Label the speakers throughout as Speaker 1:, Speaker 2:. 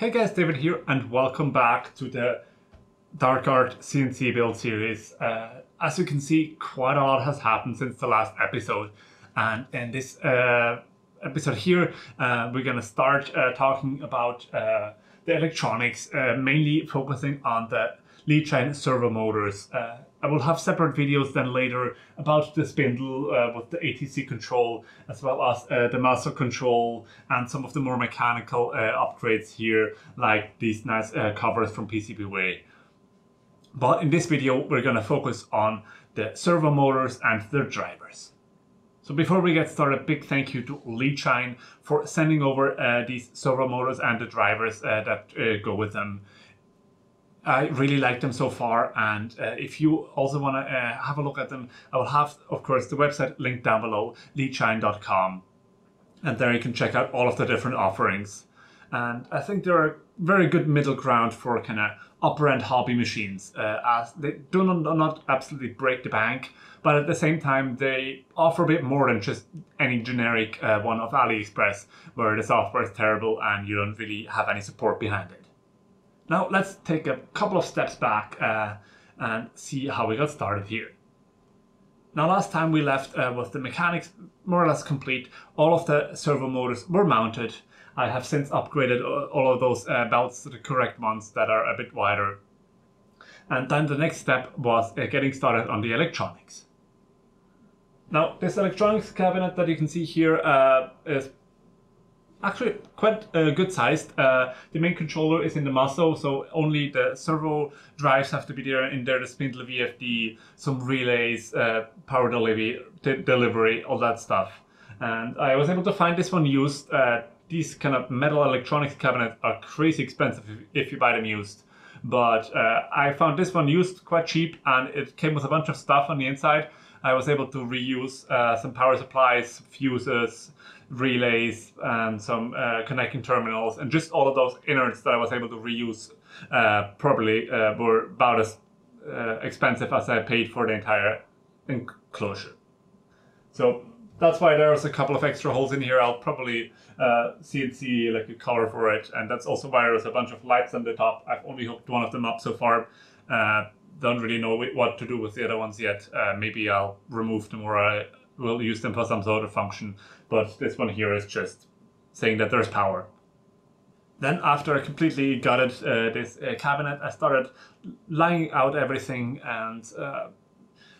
Speaker 1: Hey guys, David here, and welcome back to the Dark Art CNC build series. Uh, as you can see, quite a lot has happened since the last episode, and in this uh, episode here, uh, we're gonna start uh, talking about uh, the electronics, uh, mainly focusing on the Leadshine servo motors. I will have separate videos then later about the spindle uh, with the ATC control, as well as uh, the Masso control and some of the more mechanical uh, upgrades here, like these nice uh, covers from PCBWay. But in this video, we're going to focus on the servo motors and their drivers. So before we get started, big thank you to Leadshine for sending over uh, these servo motors and the drivers uh, that go with them. I really like them so far, and uh, if you also want to uh, have a look at them, I will have, of course, the website linked down below, leadshine.com, and there you can check out all of the different offerings. And I think they're a very good middle ground for kind of upper end hobby machines, uh, as they do not, not absolutely break the bank, but at the same time, they offer a bit more than just any generic uh, one of AliExpress, where the software is terrible and you don't really have any support behind it. Now let's take a couple of steps back uh, and see how we got started here. Now last time we left uh, with the mechanics more or less complete. All of the servo motors were mounted. I have since upgraded all of those uh, belts to the correct ones that are a bit wider. And then the next step was uh, getting started on the electronics. Now this electronics cabinet that you can see here uh, is actually quite uh, good sized. Uh, the main controller is in the Masso, so only the servo drives have to be there. In there, the spindle VFD, some relays, uh, power delivery, delivery, all that stuff. And I was able to find this one used. Uh, these kind of metal electronics cabinets are crazy expensive if, if you buy them used. But uh, I found this one used quite cheap, and it came with a bunch of stuff on the inside. I was able to reuse uh, some power supplies, fuses, relays and some uh, connecting terminals and just all of those innards that I was able to reuse uh, probably uh, were about as uh, expensive as I paid for the entire enclosure. So that's why there's a couple of extra holes in here. I'll probably CNC uh, like a color for it and that's also why there's a bunch of lights on the top. I've only hooked one of them up so far. Uh, don't really know what to do with the other ones yet. maybe I'll remove them or I will use them for some sort of function but this one here is just saying that there's power. Then after I completely gutted uh, this uh, cabinet, I started laying out everything and uh,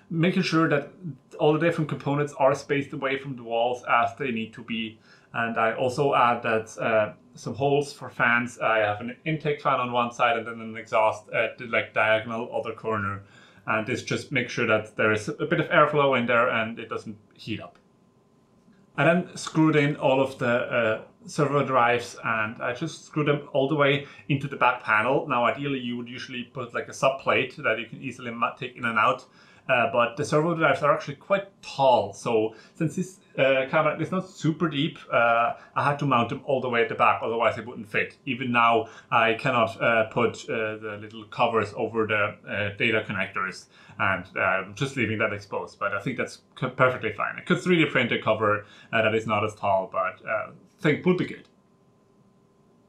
Speaker 1: making sure that all the different components are spaced away from the walls as they need to be. And I also added uh, some holes for fans. I have an intake fan on one side and then an exhaust at the like diagonal other corner. And this just makes sure that there is a bit of airflow in there and it doesn't heat up. I then screwed in all of the uh, servo drives and I just screwed them all the way into the back panel. Now ideally you would usually put like a sub plate that you can easily take in and out. Uh, but the servo drives are actually quite tall. So since this uh, cabinet is not super deep, uh, I had to mount them all the way at the back, otherwise it wouldn't fit. Even now, I cannot uh, put uh, the little covers over the data connectors and I'm just leaving that exposed. But I think that's perfectly fine. I could 3D print a cover that is not as tall, but I think would be good.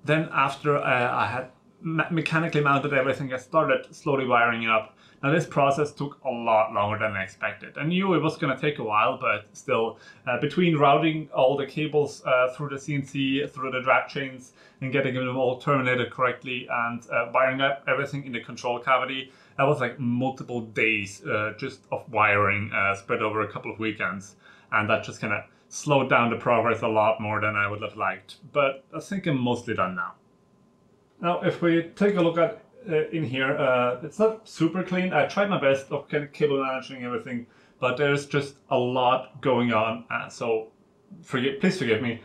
Speaker 1: Then after I had mechanically mounted everything, I started slowly wiring it up now this process took a lot longer than I expected. I knew it was going to take a while, but still, uh, between routing all the cables uh, through the CNC, through the drag chains, and getting them all terminated correctly, and uh, wiring up everything in the control cavity, that was like multiple days uh, just of wiring uh, spread over a couple of weekends. And that just kind of slowed down the progress a lot more than I would have liked. But I think I'm mostly done now. Now, if we take a look at in here. Uh, it's not super clean. I tried my best of kind of cable managing everything, but there's just a lot going on. Uh, so forgive, please forgive me.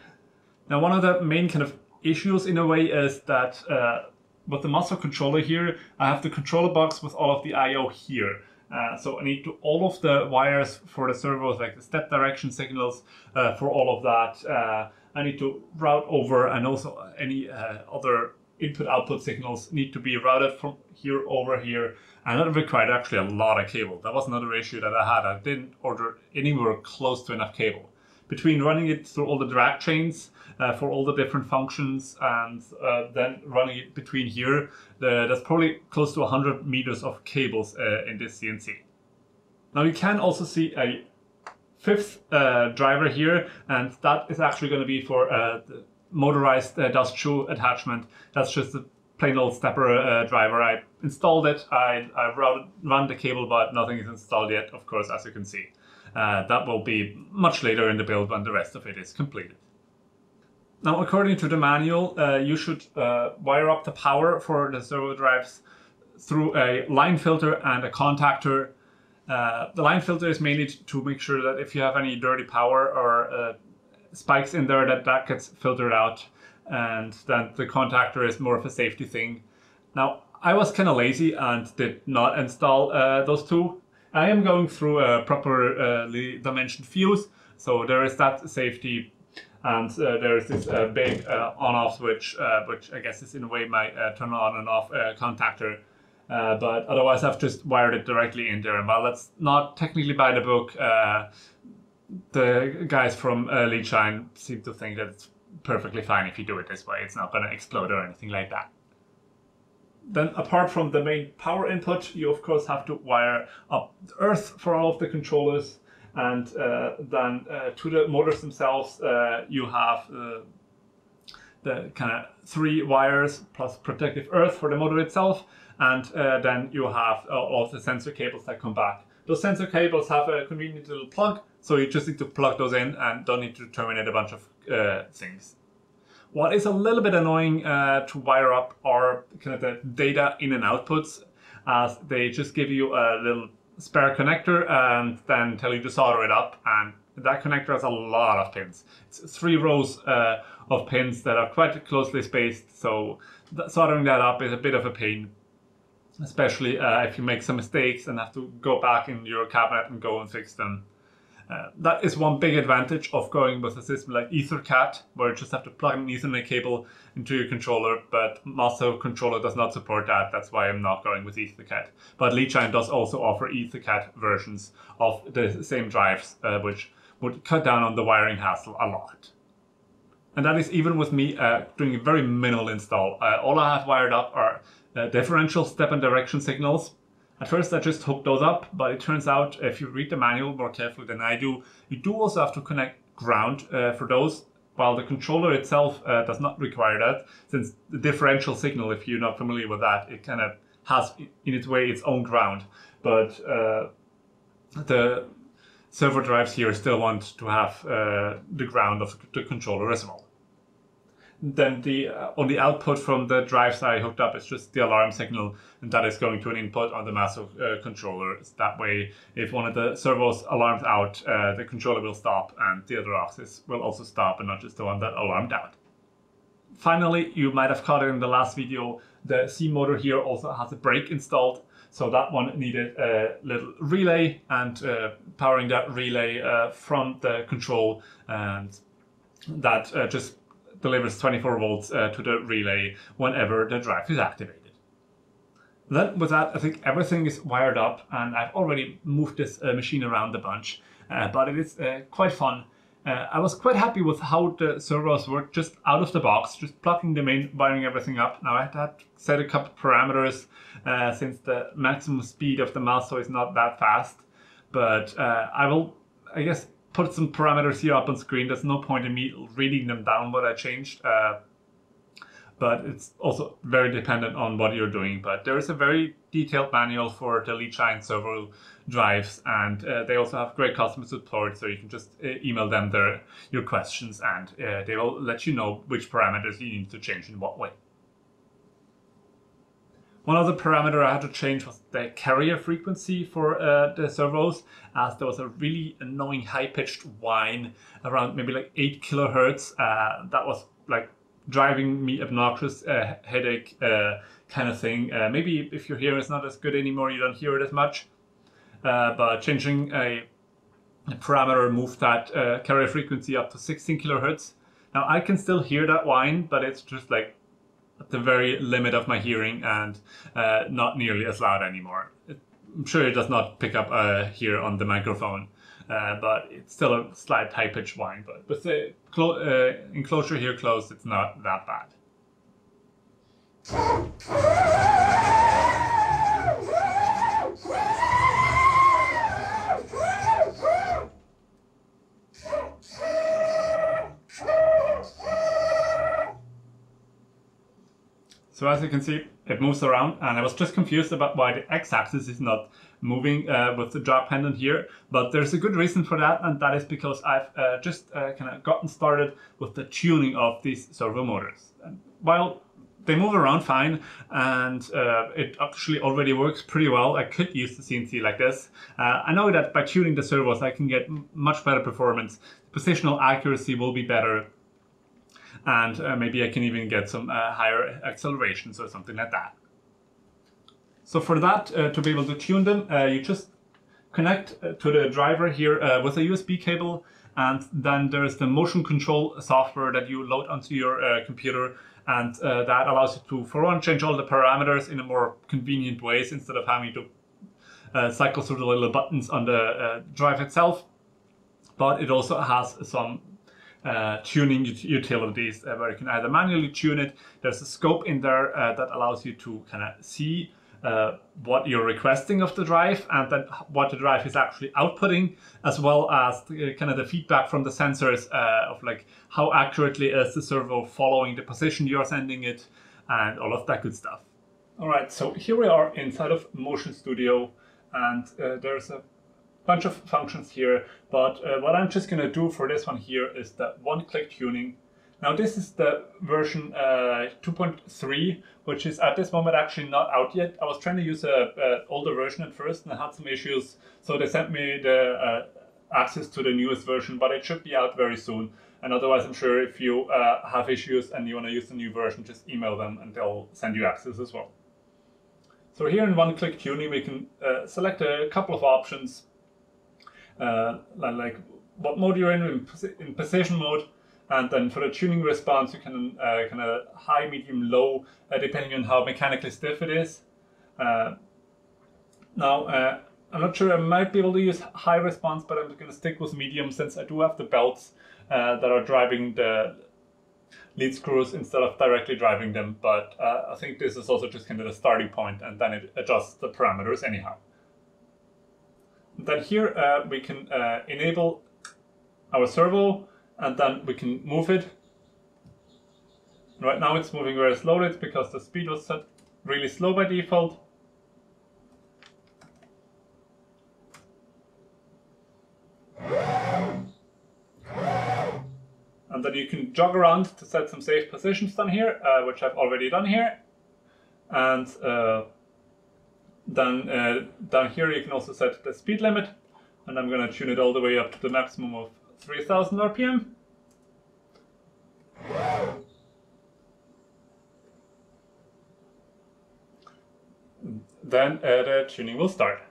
Speaker 1: Now, one of the main kind of issues in a way is that uh, with the Masso controller here, I have the controller box with all of the I.O. here. Uh, so I need to all of the wires for the servos, like the step direction signals uh, for all of that. Uh, I need to route over and also any uh, other input output signals need to be routed from here over here. And that required actually a lot of cable. That was another issue that i had. I didn't order anywhere close to enough cable. Between running it through all the drag chains uh, for all the different functions and uh, then running it between here, the, there's probably close to 100 meters of cables uh, in this CNC. Now you can also see a fifth uh, driver here, and that is actually going to be for uh, the motorized uh, dust shoe attachment. That's just a plain old stepper uh, driver. I installed it, I, I routed, run the cable, but nothing is installed yet, of course, as you can see. Uh, that will be much later in the build when the rest of it is completed. Now, according to the manual, uh, you should uh, wire up the power for the servo drives through a line filter and a contactor. Uh, the line filter is mainly to make sure that if you have any dirty power or uh, spikes in there, that that gets filtered out. And then the contactor is more of a safety thing. Now, I was kind of lazy and did not install uh, those two. I am going through a properly dimensioned fuse, so there is that safety and uh, there is this uh, big uh, on-off switch, uh, which I guess is in a way my uh, turn on and off contactor. but otherwise, I've just wired it directly in there. And while that's not technically by the book, the guys from uh, Leadshine seem to think that it's perfectly fine if you do it this way. It's not going to explode or anything like that. Then, apart from the main power input, you of course have to wire up the earth for all of the controllers and uh, then uh, to the motors themselves, uh, you have the kind of three wires plus protective earth for the motor itself, and then you have all of the sensor cables that come back. Those sensor cables have a convenient little plug, so you just need to plug those in and don't need to terminate a bunch of uh, things. What is a little bit annoying uh, to wire up are kind of the data in and outputs, as they just give you a little spare connector and then tell you to solder it up. And that connector has a lot of pins. It's three rows uh, of pins that are quite closely spaced. So soldering that up is a bit of a pain, especially uh, if you make some mistakes and have to go back in your cabinet and go and fix them. Uh, that is one big advantage of going with a system like EtherCAT, where you just have to plug an Ethernet cable into your controller, but Masso controller does not support that. That's why I'm not going with EtherCAT. But Leadshine does also offer EtherCAT versions of the same drives, uh, which would cut down on the wiring hassle a lot. And that is even with me uh, doing a very minimal install. Uh, all I have wired up are uh, differential step and direction signals, at first I just hooked those up, but it turns out if you read the manual more carefully than I do, you do also have to connect ground uh, for those, while the controller itself uh, does not require that, since the differential signal, if you're not familiar with that, it kind of has in its way its own ground. But uh, the servo drives here still want to have uh, the ground of the controller as well then the uh, only output from the drives I hooked up is just the alarm signal, and that is going to an input on the Masso uh, controller. That way, if one of the servos alarms out, uh, the controller will stop, and the other axis will also stop, and not just the one that alarmed out. Finally, you might have caught it in the last video, the C motor here also has a brake installed, so that one needed a little relay and uh, powering that relay uh, from the control, and that uh, just delivers 24 volts uh, to the relay whenever the drive is activated. Then with that, I think everything is wired up and I've already moved this uh, machine around a bunch, uh, but it is uh, quite fun. Uh, I was quite happy with how the servos work just out of the box, just plugging them in, wiring everything up. Now I had to set a couple parameters uh, since the maximum speed of the Masso is not that fast, but I will, I guess, put some parameters here up on screen. There's no point in me reading them down what I changed. Uh, but it's also very dependent on what you're doing. But there is a very detailed manual for the Leadshine servo drives, and uh, they also have great customer support, so you can just uh, email them their your questions, and uh, they will let you know which parameters you need to change in what way. One other parameter I had to change was the carrier frequency for uh, the servos, as there was a really annoying high-pitched whine around maybe like 8 kilohertz. Uh, that was like driving me obnoxious, uh, headache uh, kind of thing. Uh, maybe if your hearing is not as good anymore, you don't hear it as much. Uh, but changing a, a parameter moved that carrier frequency up to 16 kilohertz. Now I can still hear that whine, but it's just like at the very limit of my hearing and uh, not nearly as loud anymore. It, I'm sure it does not pick up uh, here on the microphone, uh, but it's still a slight high pitched whine. But with the clo- uh, enclosure here closed, it's not that bad. So as you can see, it moves around and I was just confused about why the x-axis is not moving uh, with the drag pendant here. But there's a good reason for that and that is because I've uh, just uh, kind of gotten started with the tuning of these servo motors. And while they move around fine and uh, it actually already works pretty well. I could use the CNC like this. Uh, I know that by tuning the servos I can get much better performance. Positional accuracy will be better and uh, maybe I can even get some uh, higher accelerations or something like that. So for that, uh, to be able to tune them, uh, you just connect uh, to the driver here uh, with a USB cable and then there's the motion control software that you load onto your computer and that allows you to, for one, change all the parameters in a more convenient ways instead of having to cycle through the little buttons on the drive itself. But it also has some uh, tuning utilities uh, where you can either manually tune it. There's a scope in there uh, that allows you to kind of see uh, what you're requesting of the drive and then what the drive is actually outputting, as well as the, kind of the feedback from the sensors uh, of like how accurately is the servo following the position you're sending it and all of that good stuff. All right, so here we are inside of Motion Studio and uh, there's a bunch of functions here, but uh, what I'm just going to do for this one here is the one-click tuning. Now this is the version uh, 2.3, which is at this moment actually not out yet. I was trying to use a, a older version at first and I had some issues, so they sent me the uh, access to the newest version, but it should be out very soon. And otherwise, I'm sure if you uh, have issues and you want to use the new version, just email them and they'll send you access as well. So here in one-click tuning, we can uh, select a couple of options uh, like what mode you're in, in, in position mode, and then for the tuning response, you can uh, kind of high, medium, low, uh, depending on how mechanically stiff it is. Uh, now, uh, I'm not sure I might be able to use high response, but I'm going to stick with medium since I do have the belts uh, that are driving the lead screws instead of directly driving them. But I think this is also just kind of the starting point, and then it adjusts the parameters anyhow. Then here uh, we can uh, enable our servo and then we can move it. Right now it's moving very slowly, because the speed was set really slow by default. And then you can jog around to set some safe positions down here, uh, which I've already done here. And uh, then uh, down here you can also set the speed limit and I'm going to tune it all the way up to the maximum of 3000 RPM. Then uh, the tuning will start.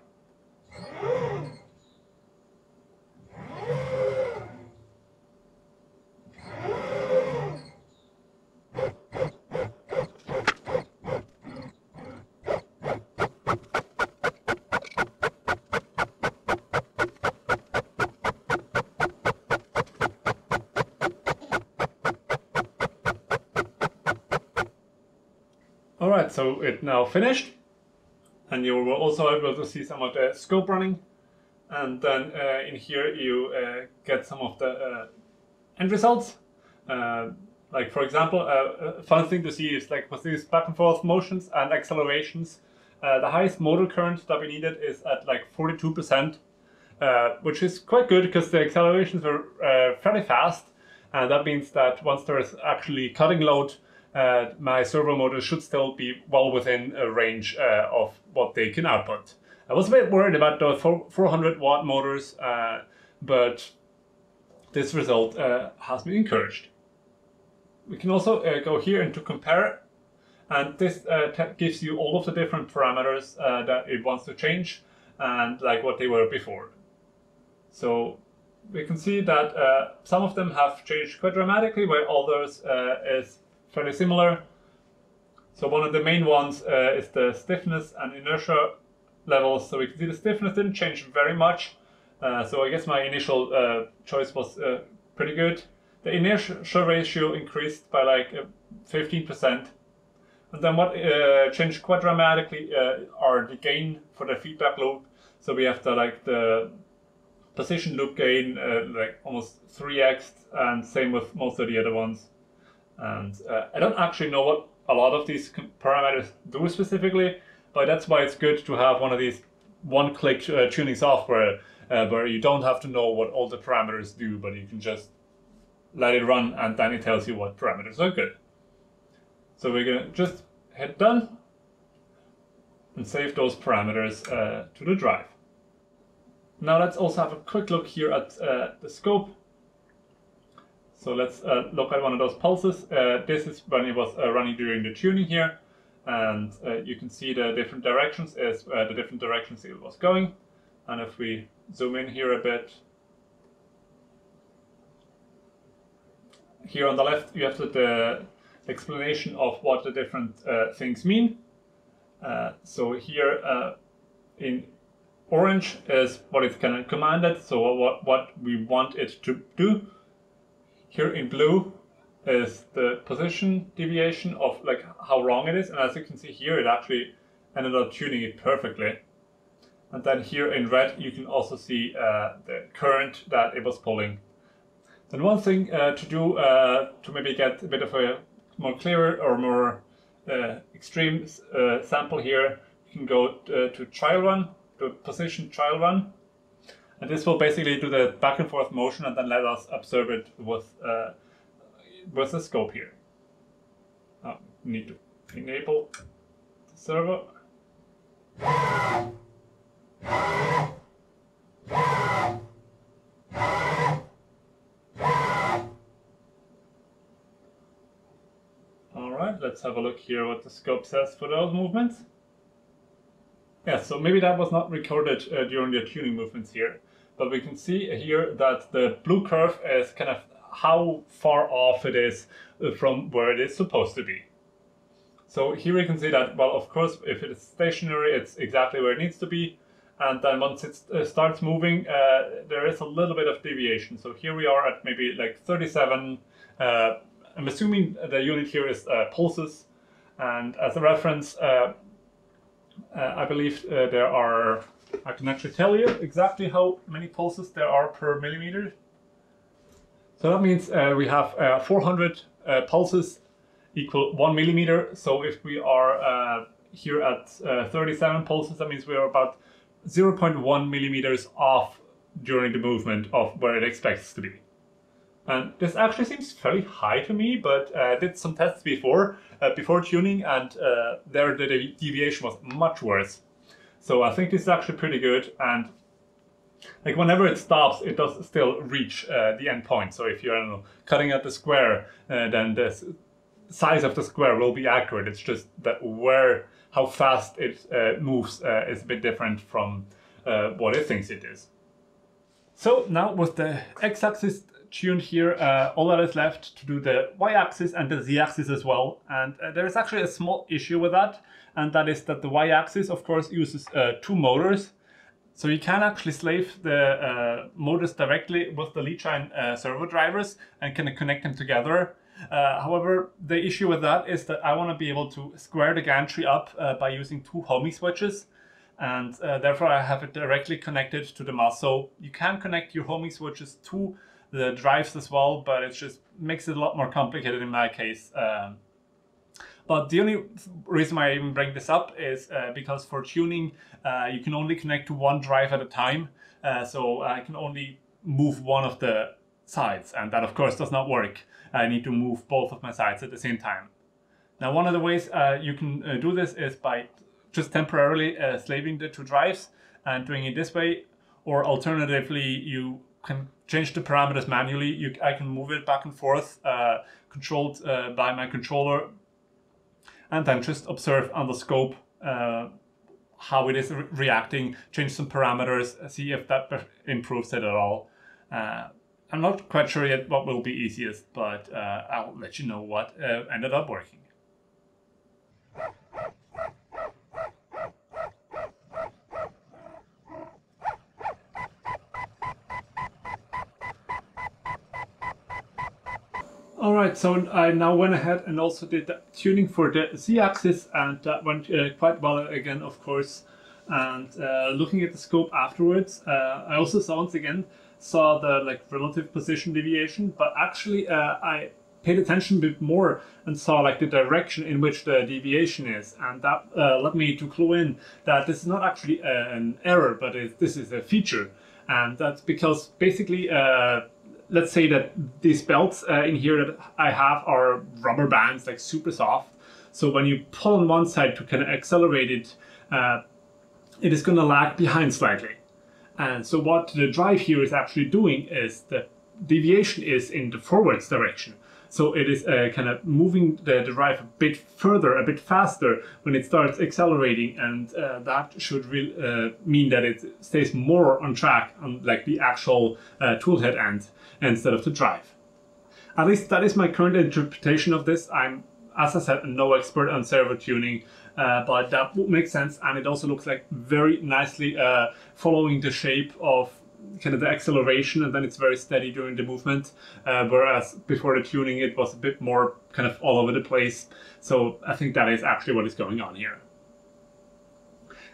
Speaker 1: So it now finished. And you were also able to see some of the scope running. And then uh, in here you uh, get some of the uh, end results. Uh, like for example, uh, a fun thing to see is like with these back and forth motions and accelerations, uh, the highest motor current that we needed is at like 42%, which is quite good because the accelerations are fairly fast. And that means that once there's actually cutting load, uh, my servo motor should still be well within a range uh, of what they can output. I was a bit worried about the 400 watt motors, uh, but this result uh, has been encouraged. We can also uh, go here into compare, and this uh, gives you all of the different parameters that it wants to change and like what they were before. So we can see that some of them have changed quite dramatically, while others is fairly similar. So one of the main ones uh, is the stiffness and inertia levels. So we can see the stiffness didn't change very much. Uh, so I guess my initial uh, choice was uh, pretty good. The inertia ratio increased by like 15%. And then what uh, changed quite dramatically uh, are the gain for the feedback loop. So we have the like the position loop gain uh, like almost 3x and same with most of the other ones. And I don't actually know what a lot of these parameters do specifically, but that's why it's good to have one of these one-click uh, tuning software uh, where you don't have to know what all the parameters do, but you can just let it run and then it tells you what parameters are good. So we're gonna just hit done and save those parameters uh, to the drive. Now let's also have a quick look here at uh, the scope. So let's uh, look at one of those pulses. Uh, this is when it was uh, running during the tuning here. And uh, you can see the different directions as the different directions it was going. And if we zoom in here a bit, here on the left, you have the explanation of what the different uh, things mean. Uh, so here uh, in orange is what it's kind of commanded, so what, what we want it to do. Here in blue is the position deviation of like how wrong it is, and as you can see here, it actually ended up tuning it perfectly. And then here in red, you can also see uh, the current that it was pulling. Then one thing uh, to do uh, to maybe get a bit of a more clearer or more uh, extreme uh, sample here, you can go uh, to trial run, to position trial run. And this will basically do the back and forth motion and then let us observe it with, uh, with the scope here. Uh, need to enable the server. Alright, let's have a look here what the scope says for those movements. Yeah, so maybe that was not recorded uh, during the tuning movements here, but we can see here that the blue curve is kind of how far off it is uh, from where it is supposed to be. So here we can see that, well, of course, if it is stationary, it's exactly where it needs to be. And then once it uh, starts moving, uh, there is a little bit of deviation. So here we are at maybe like 37 uh, I'm assuming the unit here is uh, pulses, and as a reference, I believe uh, there are, I can actually tell you exactly how many pulses there are per millimeter. So that means uh, we have uh, 400 pulses equal one millimeter. So if we are here at 37 pulses, that means we are about 0.1 millimeters off during the movement of where it expects to be. And this actually seems fairly high to me, but uh, I did some tests before, uh, before tuning, and uh, there the deviation was much worse. So I think this is actually pretty good, and like whenever it stops, it does still reach uh, the end point. So if you're know, cutting at the square, uh, then the size of the square will be accurate. It's just that where, how fast it uh, moves is a bit different from what it thinks it is. So now with the x-axis tuned here, uh, all that is left to do the y-axis and the z-axis as well. And uh, there is actually a small issue with that, and that is that the y-axis, of course, uses uh, two motors. So you can actually slave the uh, motors directly with the Leadshine uh, servo drivers and can connect them together. Uh, however, the issue with that is that I want to be able to square the gantry up by using two homing switches and uh, therefore I have it directly connected to the Masso. So you can connect your homing switches to the drives as well, but it just makes it a lot more complicated in my case. Um, but the only reason I even bring this up is uh, because for tuning, uh, you can only connect to one drive at a time. Uh, so I can only move one of the sides, and that of course does not work. I need to move both of my sides at the same time. Now, one of the ways uh, you can uh, do this is by just temporarily uh, slaving the two drives and doing it this way, or alternatively, you can change the parameters manually. You, I can move it back and forth, uh, controlled uh, by my controller, and then just observe on the scope uh, how it is re reacting, change some parameters, see if that improves it at all. Uh, I'm not quite sure yet what will be easiest, but uh, I'll let you know what uh, ended up working. Alright, so I now went ahead and also did the tuning for the z-axis and that went uh, quite well again, of course. And uh, looking at the scope afterwards, uh, I also saw once again saw the like relative position deviation, but actually uh, I paid attention a bit more and saw like the direction in which the deviation is, and that uh, led me to clue in that this is not actually uh, an error, but it, this is a feature, and that's because basically let's say that these belts uh, in here that I have are rubber bands, like super soft. So when you pull on one side to kind of accelerate it, uh, it is going to lag behind slightly. And so what the drive here is actually doing is the deviation is in the forwards direction. So it is uh, kind of moving the, drive a bit further, a bit faster when it starts accelerating, and uh, that should uh, mean that it stays more on track on like the actual uh, toolhead end instead of the drive. At least that is my current interpretation of this. I'm, as I said, no expert on servo tuning, uh, but that would make sense, and it also looks like very nicely uh, following the shape of kind of the acceleration and then it's very steady during the movement. Uh, whereas before the tuning, it was a bit more kind of all over the place. So I think that is actually what is going on here.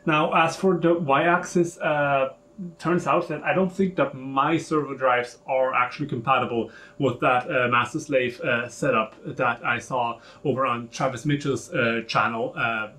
Speaker 1: Now, as for the y-axis, uh, turns out that I don't think that my servo drives are actually compatible with that uh, master slave uh, setup that I saw over on Travis Mitchell's uh, channel uh,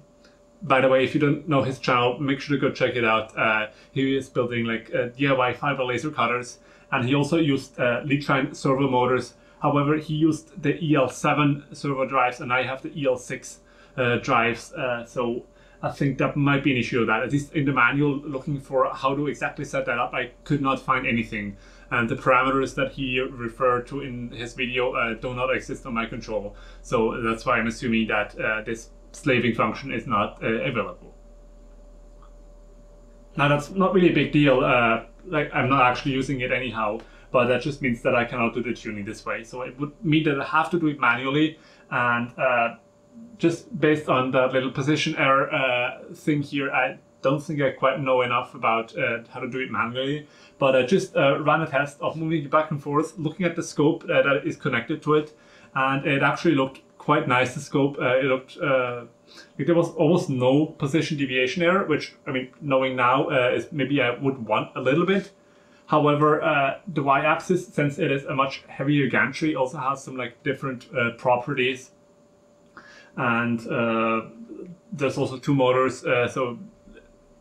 Speaker 1: by the way, if you don't know his channel, make sure to go check it out. Uh, he is building like uh, DIY fiber laser cutters, and he also used uh, Leadshine servo motors. However, he used the EL7 servo drives, and I have the EL6 uh, drives. So I think that might be an issue of that. At least in the manual, looking for how to exactly set that up, I could not find anything. And the parameters that he referred to in his video uh, do not exist on my control. So that's why I'm assuming that uh, this slaving function is not uh, available. Now that's not really a big deal, uh, like I'm not actually using it anyhow, but that just means that I cannot do the tuning this way. So it would mean that I have to do it manually and uh, just based on that little position error uh, thing here, I don't think I quite know enough about uh, how to do it manually, but I just uh, ran a test of moving it back and forth, looking at the scope that is connected to it, and it actually looked quite nice, the scope. Uh, it looked uh, like there was almost no position deviation error, which, I mean, knowing now, uh, is maybe I would want a little bit. However, uh, the y-axis, since it is a much heavier gantry, also has some like different uh, properties. And uh, there's also two motors, so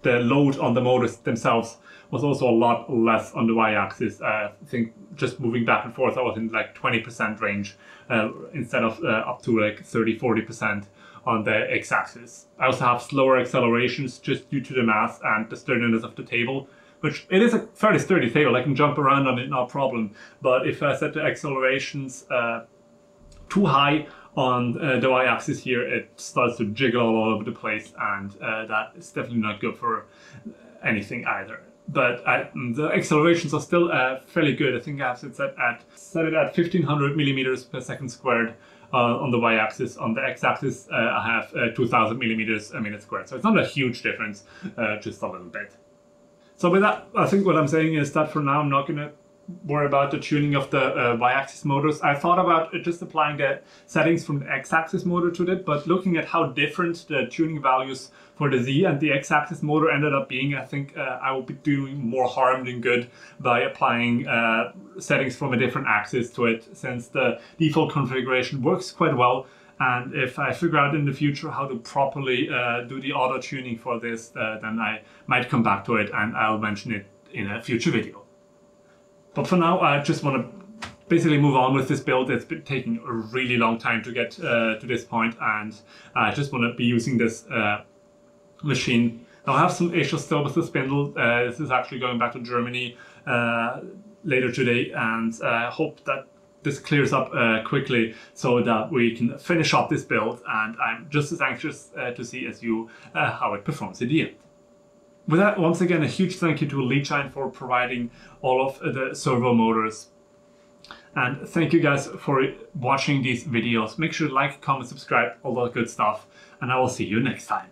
Speaker 1: the load on the motors themselves was also a lot less on the y-axis. I think just moving back and forth, I was in like 20% range uh, instead of uh, up to like 30, 40% on the x-axis. I also have slower accelerations just due to the mass and the sturdiness of the table, which it is a fairly sturdy table. I can jump around on it, no problem. But if I set the accelerations uh, too high on uh, the y-axis here, it starts to jiggle all over the place, and uh, that is definitely not good for anything either but I, the accelerations are still uh, fairly good. I think I have set at set it at 1500 millimeters per second squared uh, on the y-axis. On the x-axis, uh, I have uh, 2000 millimeters a minute squared. So it's not a huge difference, uh, just a little bit. So with that, I think what I'm saying is that for now, I'm not going to worry about the tuning of the uh, y-axis motors. I thought about just applying the settings from the x-axis motor to it, but looking at how different the tuning values for the z and the x-axis motor ended up being, I think uh, I will be doing more harm than good by applying uh, settings from a different axis to it, since the default configuration works quite well. And if I figure out in the future how to properly uh, do the auto tuning for this, uh, then I might come back to it and I'll mention it in a future video. But for now, I just want to basically move on with this build. It's been taking a really long time to get uh, to this point, and I just want to be using this uh, machine. Now, I have some issues still with the spindle. Uh, this is actually going back to Germany uh, later today, and I hope that this clears up uh, quickly so that we can finish up this build. And I'm just as anxious uh, to see as you how it performs in the end. With that, once again, a huge thank you to Leadshine for providing all of the servo motors. And thank you guys for watching these videos. Make sure to like, comment, subscribe, all that good stuff. And I will see you next time.